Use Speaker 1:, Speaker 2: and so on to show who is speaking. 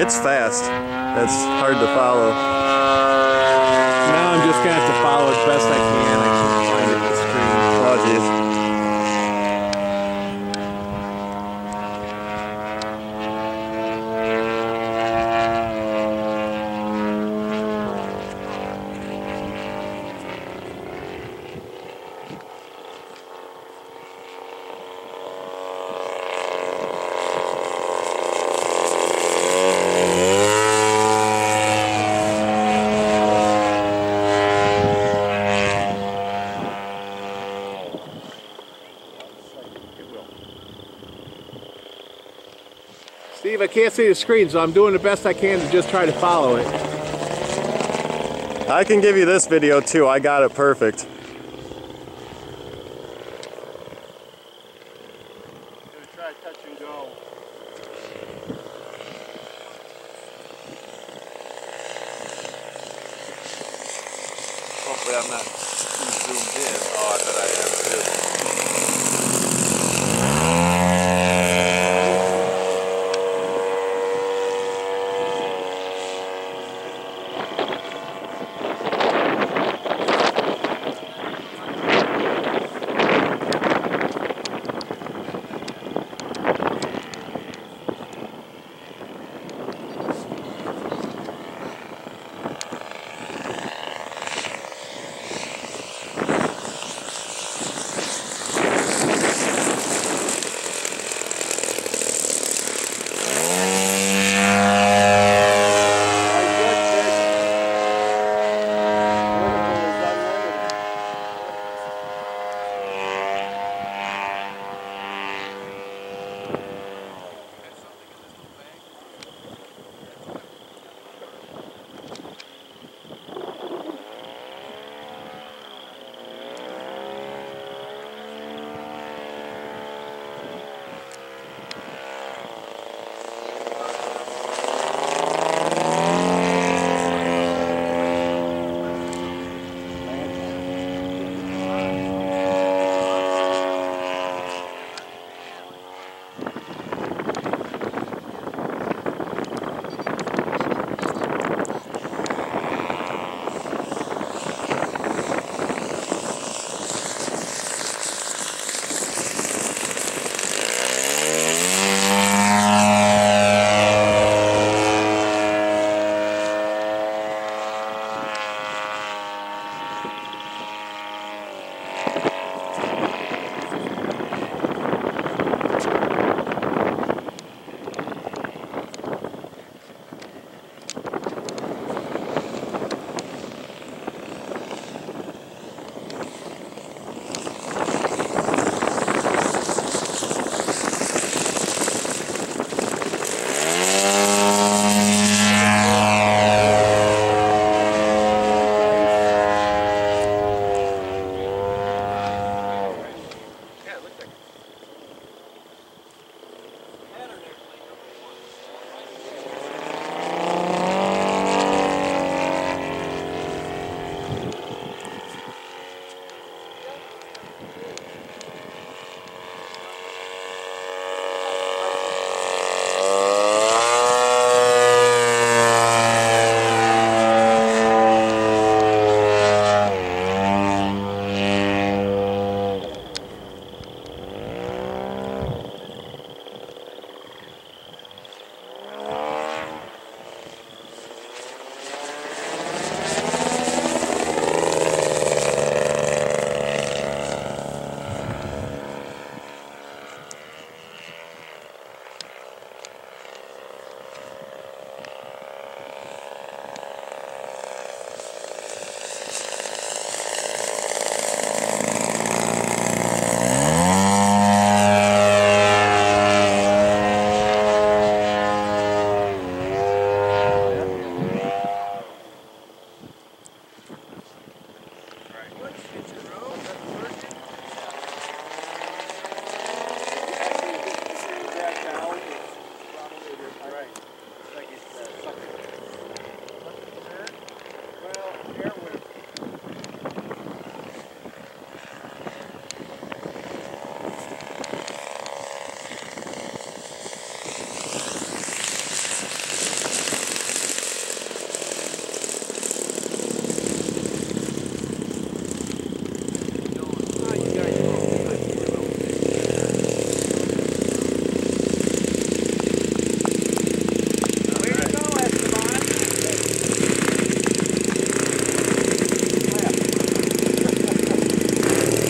Speaker 1: it's fast. That's hard to follow.
Speaker 2: Now I'm just gonna have to follow as best I can. I can't find it on the screen.
Speaker 1: Oh, geez.
Speaker 2: Steve, I can't see the screen, so I'm doing the best I can to just try to follow it.
Speaker 1: I can give you this video too. I got it perfect.
Speaker 2: try touch and go.
Speaker 3: Hopefully I'm not too zoomed in. Oh, I bet I am.